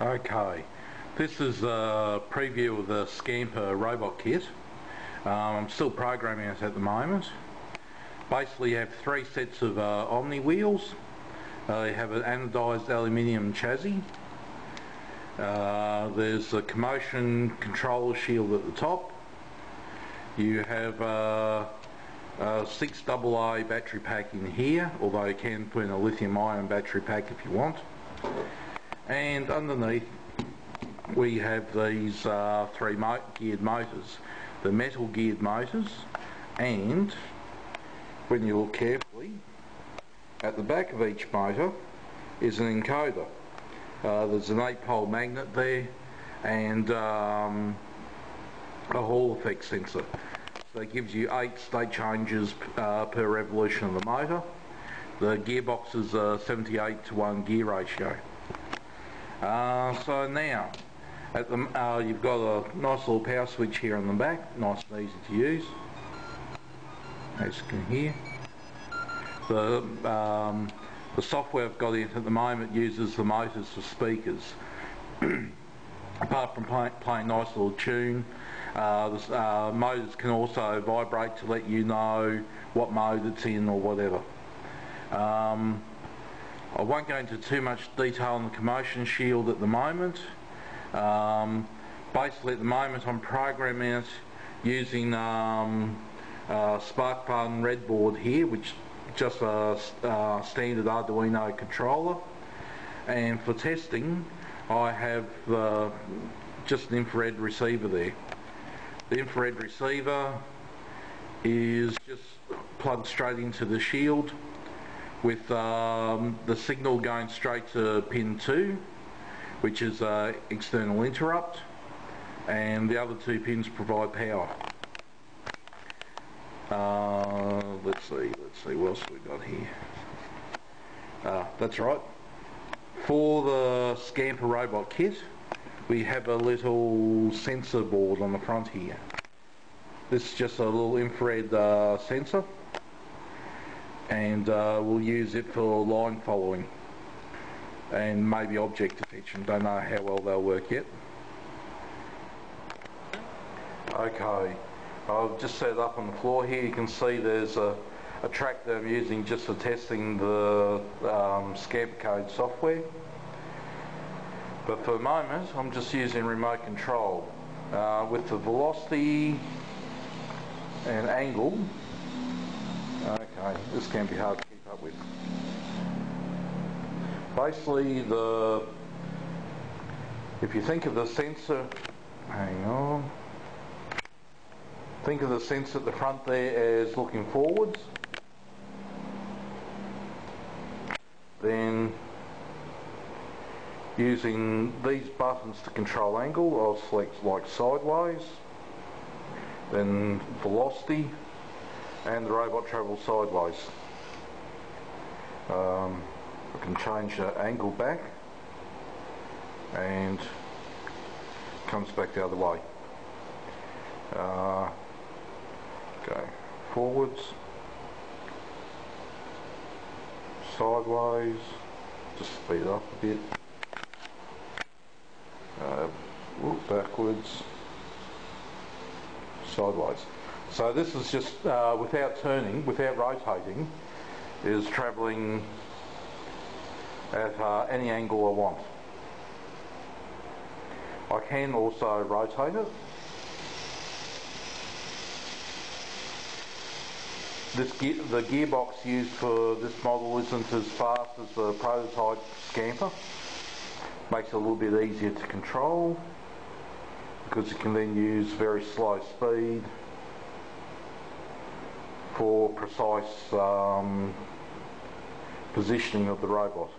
Okay, this is a preview of the Scamper robot kit. Um, I'm still programming it at the moment. Basically you have three sets of uh, Omni wheels. Uh, you have an anodized aluminium chassis. Uh, there's a commotion controller shield at the top. You have uh, a 6 AA battery pack in here, although you can put in a lithium ion battery pack if you want and underneath we have these uh, three mo geared motors. The metal geared motors and when you look carefully at the back of each motor is an encoder. Uh, there's an 8 pole magnet there and um, a Hall effect sensor. So it gives you 8 state changes uh, per revolution of the motor. The gearbox is a 78 to 1 gear ratio uh, so now, at the, uh, you've got a nice little power switch here on the back, nice and easy to use, as you can hear. The, um, the software I've got in at the moment uses the motors for speakers. Apart from play, playing nice little tune, uh, the uh, motors can also vibrate to let you know what mode it's in or whatever. Um, I won't go into too much detail on the commotion shield at the moment. Um, basically at the moment I'm programming it using um, a SparkFun Redboard here which is just a, a standard Arduino controller and for testing I have uh, just an infrared receiver there. The infrared receiver is just plugged straight into the shield with um, the signal going straight to pin 2 which is uh, external interrupt and the other two pins provide power. Uh, let's see, let's see what else we got here. Uh, that's right. For the Scamper robot kit we have a little sensor board on the front here. This is just a little infrared uh, sensor and uh, we'll use it for line following and maybe object detection. Don't know how well they'll work yet. Okay, I've just set it up on the floor here. You can see there's a, a track that I'm using just for testing the um, Scamper code software. But for the moment, I'm just using remote control. Uh, with the velocity and angle, Okay, this can be hard to keep up with. Basically, the if you think of the sensor, hang on, think of the sensor at the front there as looking forwards. Then using these buttons to control angle, I'll select like sideways, then velocity, and the robot travels sideways. Um, I can change the angle back and comes back the other way. Uh, forwards, sideways, just speed it up a bit, uh, backwards, sideways. So this is just uh, without turning, without rotating, is travelling at uh, any angle I want. I can also rotate it. This ge the gearbox used for this model isn't as fast as the prototype Scamper. Makes it a little bit easier to control because you can then use very slow speed for precise um, positioning of the robot.